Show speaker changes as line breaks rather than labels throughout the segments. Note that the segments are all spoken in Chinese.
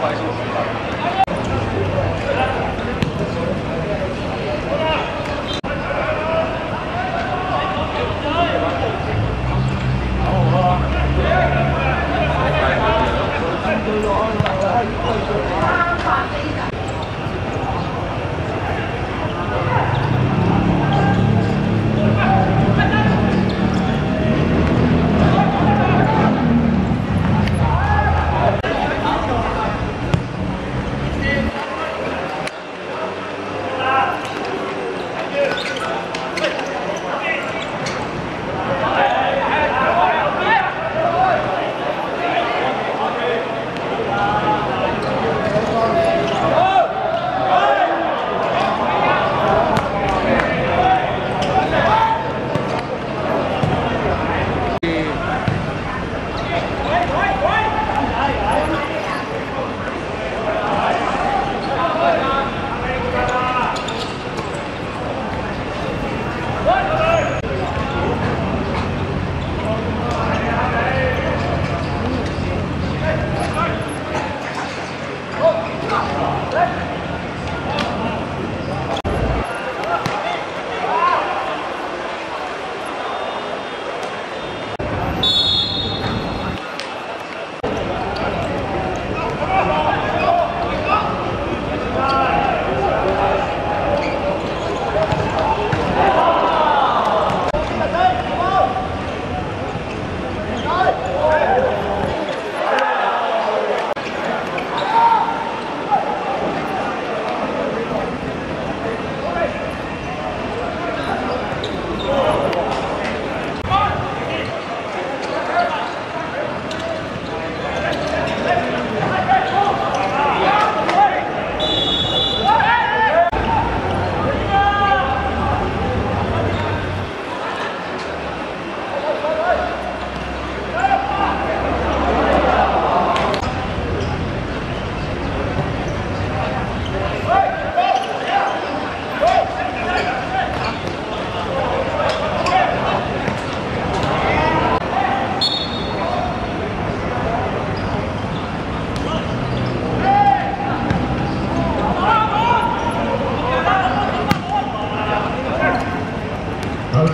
Thank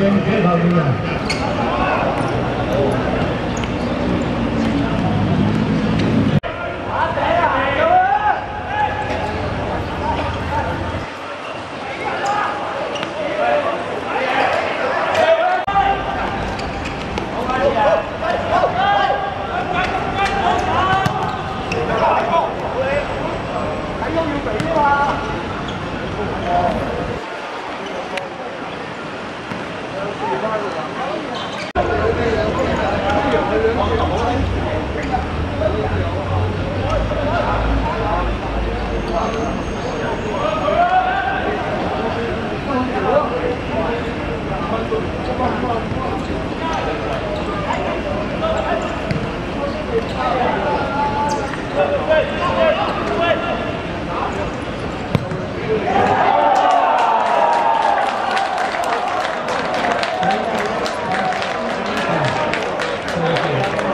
जय जय भाभी Thank you.